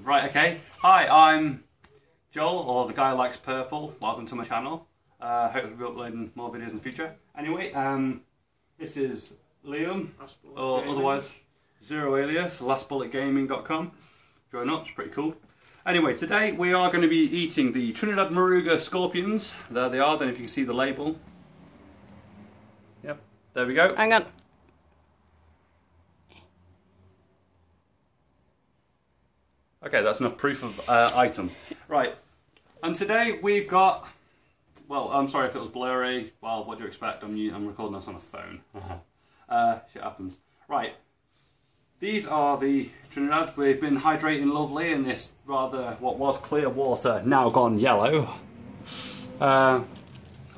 Right, okay. Hi, I'm Joel, or the guy who likes purple. Welcome to my channel. Uh, hope we'll be uploading more videos in the future. Anyway, um, this is Liam, or Gaming. otherwise Zero Alias, lastbulletgaming.com. Join up, it's pretty cool. Anyway, today we are going to be eating the Trinidad Moruga scorpions. There they are, then if you can see the label. Yep, there we go. Hang on. Okay, that's enough proof of uh, item. Right, and today we've got. Well, I'm sorry if it was blurry. Well, what do you expect? I'm I'm recording this on a phone. uh, shit happens. Right, these are the Trinidad. We've been hydrating lovely in this rather what was clear water, now gone yellow. Uh,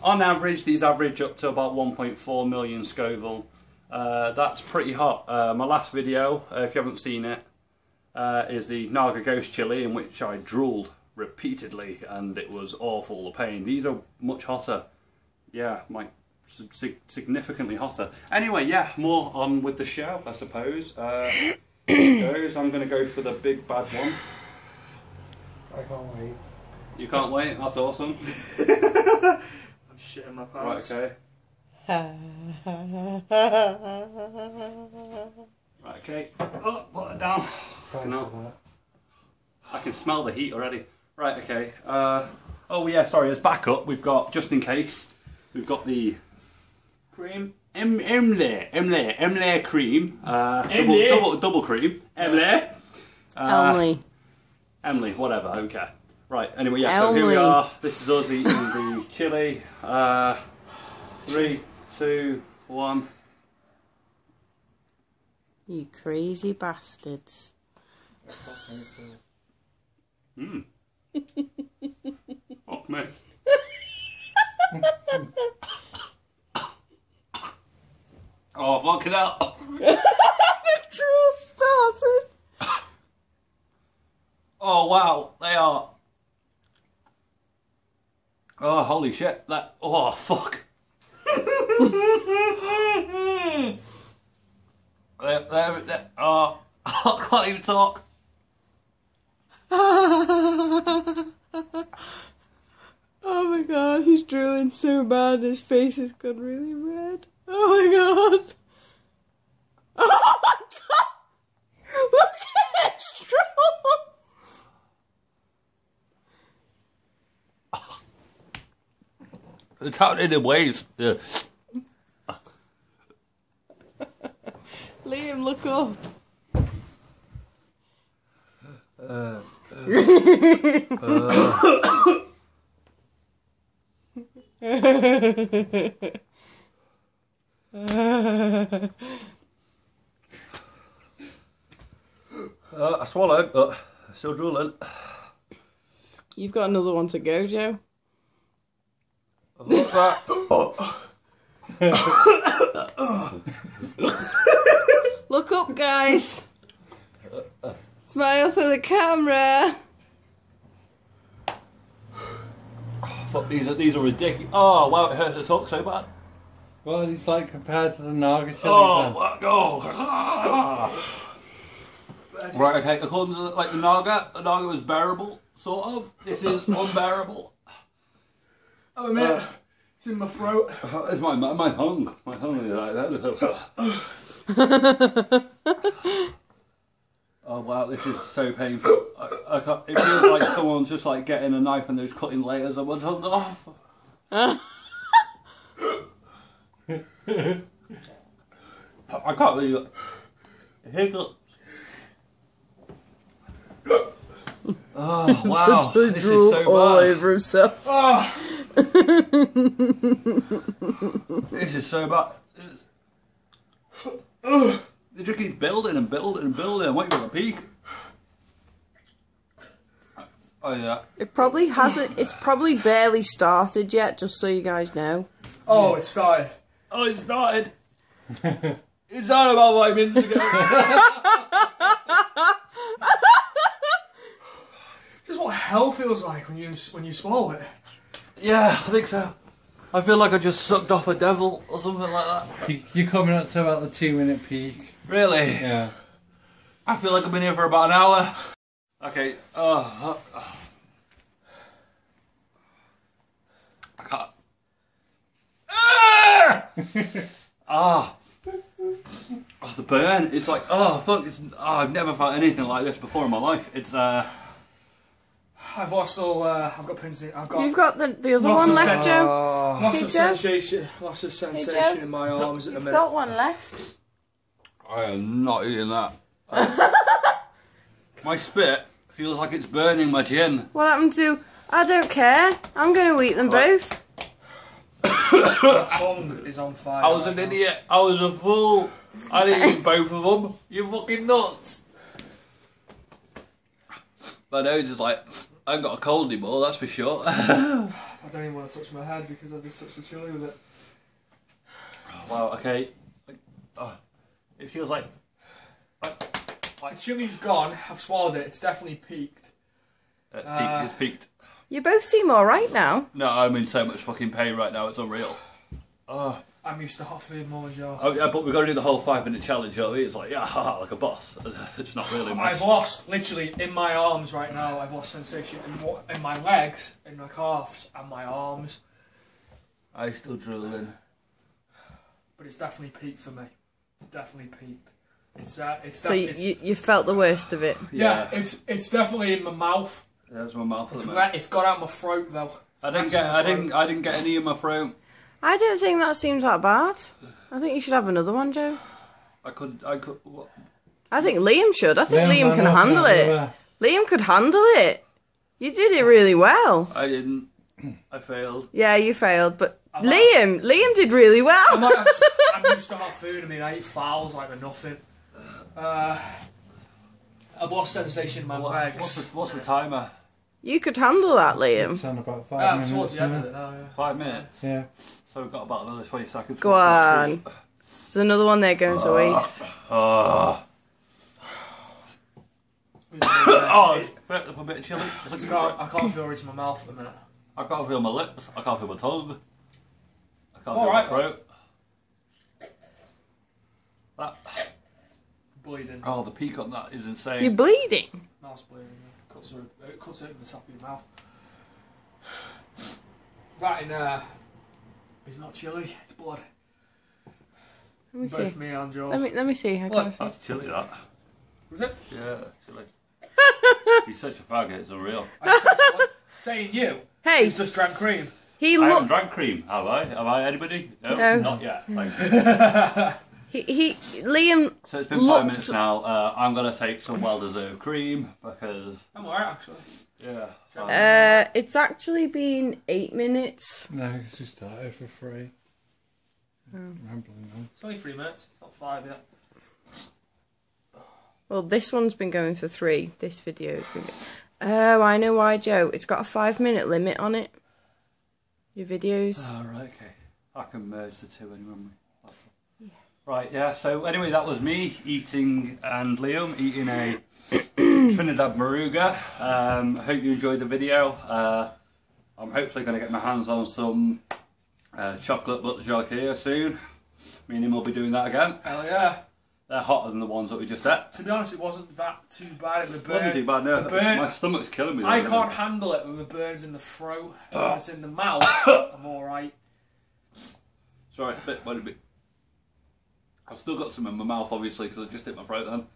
on average, these average up to about 1.4 million Scoville. Uh, that's pretty hot. Uh, my last video, uh, if you haven't seen it, uh, is the Naga Ghost Chili, in which I drooled repeatedly, and it was awful, the pain. These are much hotter. Yeah, like sig- significantly hotter. Anyway, yeah, more on with the show, I suppose. Uh, here goes. I'm going to go for the big bad one. I can't wait. You can't wait. That's awesome. I'm shitting my pants. Right, pants. okay. Right, okay. Oh, put it down. Sorry No. for that. I can smell the heat already. Right, okay. Uh, oh yeah, sorry. As backup, we've got just in case. We've got the Cream. M Elmlea Elmlea Elmlea cream. Uh, double, Elmlea? double double cream. Elmlea. Uh, Only. Emily, whatever. I don't care. Right. Anyway, yeah. So here we are. This is us eating the chili. Uh, three, two, one. You crazy bastards. Hmm. Fuck me. oh fucking hell! the drool started. Oh wow, they are. Oh holy shit! That oh fuck. they're, they're, they're, oh, I can't even talk. oh my god, he's drooling so bad, his face has gone really red. Oh my god. Oh my god! Look at his drool! It's happening in waves. Yeah. Liam, look up. Uh, uh, uh, uh Uh, I swallowed, but still drooling. You've got another one to go, Joe. Right. Look up, guys. Smile for the camera. Fuck, these are these are ridiculous. Oh wow, it hurts to talk so bad. Well, it's like compared to the Naga chili. Oh, then. what- oh. Right, okay. According to like the Naga, the Naga was bearable, sort of. This is unbearable. Oh, man. Uh, it's in my throat. It's my my, my tongue. My tongue is like that. oh wow, this is so painful. I, I can't, it feels like someone's just like getting a knife and they're just cutting layers of tongue off. I can't believe it. Hiccups. Oh wow, this is so all bad. over himself. Oh. this is so bad. It's... They just keep building and building and building. I'm waiting for the peak. Oh yeah. It probably hasn't. It's probably barely started yet. Just so you guys know. Oh, it started. Oh, it started. it started about five minutes ago. This is what hell feels like when you when you swallow it. yeah, I think so. I feel like I just sucked off a devil or something like that. You- You're coming up to about the two minute peak. Really? Yeah. I feel like I've been here for about an hour. Okay. Uh, uh, I Ah! Oh, the burn. It's like, oh, fuck. It's, oh, I've never felt anything like this before in my life. It's, uh, I've lost all. Uh, I've got pins. In, I've got You've got the, the other one left, sense. Joe. lots Hey, of Joe. sensation. Lots of sensation Joe. in my arms at the You've got one left. I am not eating that. my spit feels like it's burning my chin. What happened to? I don't care. I'm going to eat them both. My tongue is on fire. I was an now. idiot. I was a fool. I didn't eat both of them. You're fucking nuts. My nose is like, I ain't got a cold anymore, that's for sure. I don't even want to touch my head because I just touched the chili with it. wow, okay. Oh, it feels like. The chili's gone. I've swallowed it. It's definitely peaked. Uh, peaked, Uh, it's peaked. You both seem alright now. No, I'm in so much fucking pain right now, it's unreal. Oh, I'm used to hot food more than you. oh yeah, but we've got to do the whole five minute challenge, you know what I mean? It's like, yeah, haha, like a boss. It's not really much. I've lost literally in my arms right now. I've lost sensation in, in my legs, in my calves, and my arms. I still drooling. But it's definitely peaked for me. It's definitely peaked. It's uh, it's, So you, it's you, you felt the worst of it. yeah, it's it's definitely in my mouth. There's my mouth It's the moment. le- it's got out my throat though. It's I didn't get, I didn't, I didn't get any in my throat. I don't think that seems that bad. I think you should have another one, Joe. I could, I could. What? I think Liam should. I think Liam, no, can handle it. Liam could handle it. You did it really well. I didn't. I failed. Yeah, you failed, but I might- Liam, Liam did really I well. might have, I'm used to hot food. I mean, I eat fowls like they're nothing. Uh, I've lost sensation in my What- legs. what's the, what's the timer? You could handle that, Liam. It's on about five Yeah, minutes. towards the end of it now. Yeah. Five minutes. Yeah. So we've got about another twenty seconds. Go on. There's another one there going to ah. waste. Uh, oh, oh, oh, bit, a bit of chili. I can't, I can't feel reaching my mouth at the minute. I can't feel my lips. I can't feel my tongue. I can't All feel right. my throat. Bleeding. oh, the peak on that is insane. You're bleeding. Mouth's bleeding. Cuts through, it cuts open the top of your mouth. That in uh, it's not chili. It's blood. Let me Both see. me and Joe. Let me let me see. I What? can't see. That's chili. That. Was it? Yeah, chili. He's such a faggot. It's unreal. I just- what? Saying you. Hey, He's just drank cream. he I haven't looked. drank cream, have I? Have I? Anybody? No, No. not yet. Thank you. He, he Liam. So it's been Looked- five minutes now. Uh, I'm gonna take some well-deserved cream because I'm alright actually. yeah. Uh, it's actually been eight minutes. No, it's just started for free. Rambling on. It's only three minutes. It's not five yet. Well, this one's been going for three. This video's been. Oh, I know why, Joe. It's got a five minute limit on it. Your videos. Oh, right, okay. I can merge the two anyway. Right, yeah. So anyway, that was me eating and Liam eating a Trinidad Moruga. Um, I hope you enjoyed the video. Uh, I'm hopefully going to get my hands on some uh, chocolate Bhut Jolokia soon. Me and him will be doing that again. Hell yeah. They're hotter than the ones that we just ate. To be honest, it wasn't that too bad. The It wasn't too bad, no. the burn- My stomach's killing me. I though. can't handle it when the burns in the throat. When it's in the mouth, I'm alright. Sorry, a bit, a bit. I've still got some in my mouth, obviously, because I just hit my throat then.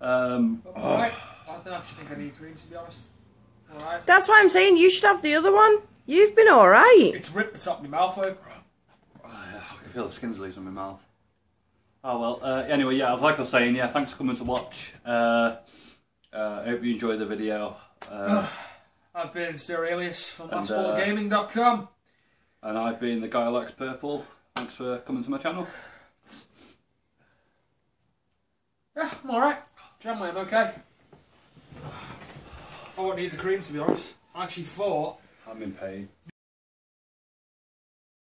Um, I'm alright. I don't actually think I need cream to be honest. Alright. That's why I'm saying you should have the other one. You've been alright. It's ripped the top of my mouth open. I can feel the skin's losing my mouth. Oh well. Uh, anyway, yeah, like I was saying, yeah, thanks for coming to watch. Uh, uh, I hope you enjoyed the video. Uh, I've been Zero Alias from And, lastbulletgaming.com. and I've been the guy who likes purple. Thanks for coming to my channel. Yeah, I'm alright. Generally, I'm okay. I won't need the cream to be honest. I actually thought I'm in pain.